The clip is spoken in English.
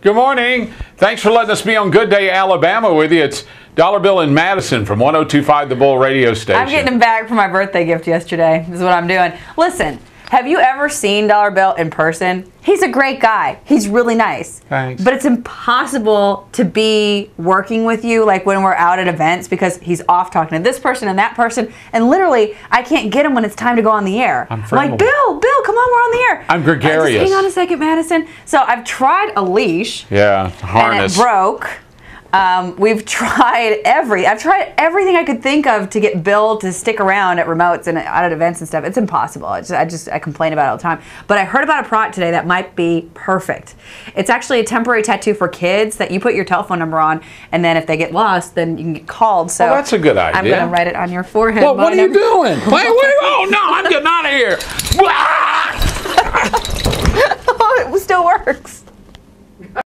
Good morning. Thanks for letting us be on Good Day Alabama with you. It's Dollar Bill in Madison from 1025 The Bull radio station. I'm getting him back for my birthday gift yesterday. This is what I'm doing. Listen, have you ever seen Dollar Bill in person? He's a great guy. He's really nice. Thanks. But it's impossible to be working with you like when we're out at events because he's off talking to this person and that person. And literally, I can't get him when it's time to go on the air. I'm like. Bill, Bill, come on, we're on the air. I'm Uh, gregarious. Just hang on a second, Madison. So I've tried a leash yeah, and harness. it broke. Um, we've tried every. I've tried everything I could think of to get Bill to stick around at remotes and out at events and stuff. It's impossible. I just, I just I complain about it all the time. But I heard about a product today that might be perfect. It's actually a temporary tattoo for kids that you put your telephone number on, and then if they get lost, then you can get called. So Well, that's a good idea. I'm gonna write it on your forehead. Well, what are you doing? Wait, wait, oh no, I'm getting out of here. it still works.